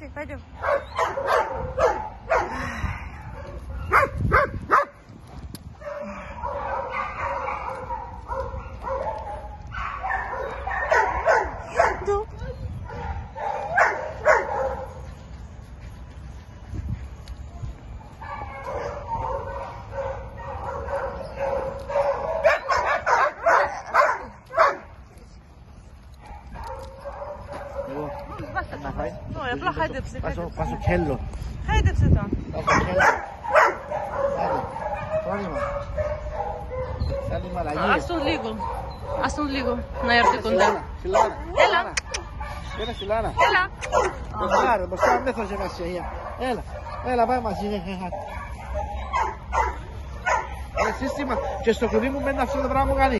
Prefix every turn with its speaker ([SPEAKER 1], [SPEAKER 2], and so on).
[SPEAKER 1] ハハハ。
[SPEAKER 2] Εγώ. Να φάει.
[SPEAKER 1] Ωραία, απλά χάιδεψε.
[SPEAKER 2] Πας στο-
[SPEAKER 1] χάιδεψε.
[SPEAKER 2] Πας στο κέλλο.
[SPEAKER 1] Χάιδεψε το.
[SPEAKER 2] Πας στο κέλλο. Άντε. Πρόβλημα. Θέλει
[SPEAKER 1] Ας
[SPEAKER 2] μαλαγίες.
[SPEAKER 1] τον λίγο. Ας τον λίγο να έρθει κοντά.
[SPEAKER 2] Σιλάρα.
[SPEAKER 1] Έλα.
[SPEAKER 2] Έλα, Σιλάρα.
[SPEAKER 1] Έλα.
[SPEAKER 2] Μπροστά, μπροστά, δεν θα σημασία. Έλα, έλα, πάει μαζί. Ε, σύστημα. Και στο κουμπί μου μένει αυτό το πράγμα που κάνει.